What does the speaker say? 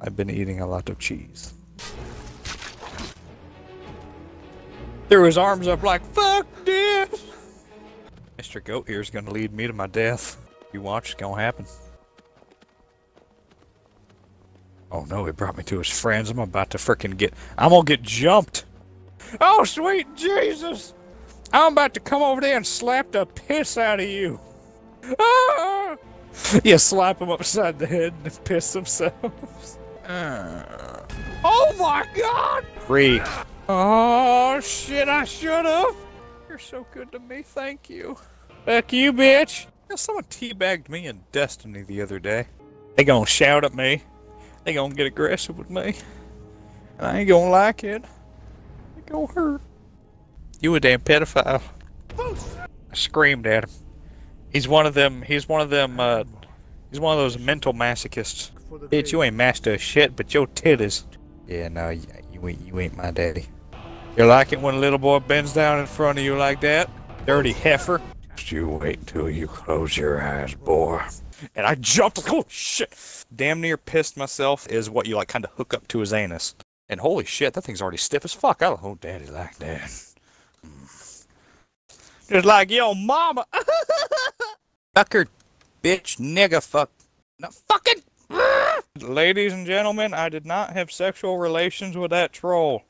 I've been eating a lot of cheese. Threw his arms up like, fuck this! Mr. Goat here is gonna lead me to my death. You watch, it's gonna happen. Oh no, he brought me to his friends. I'm about to frickin' get. I'm gonna get jumped! Oh, sweet Jesus! I'm about to come over there and slap the piss out of you! Ah! Yeah, slap them upside the head and piss themselves. Uh. Oh my god! Free. Oh shit, I should've! You're so good to me, thank you. Fuck you, bitch! You know, someone teabagged me in Destiny the other day. They gonna shout at me. They gonna get aggressive with me. And I ain't gonna like it. It gonna hurt. You a damn pedophile. I screamed at him. He's one of them, he's one of them, uh, he's one of those mental masochists. Bitch, you ain't master of shit, but your titties. Yeah, no, you, you ain't, you ain't my daddy. You like it when a little boy bends down in front of you like that? Dirty heifer. Just you wait till you close your eyes, boy. And I jumped like, oh shit! Damn near pissed myself is what you like kind of hook up to his anus. And holy shit, that thing's already stiff as fuck. I don't daddy like that. Mm. Just like yo mama. Fucker, bitch, nigga, fuck. No, fucking. Ladies and gentlemen, I did not have sexual relations with that troll.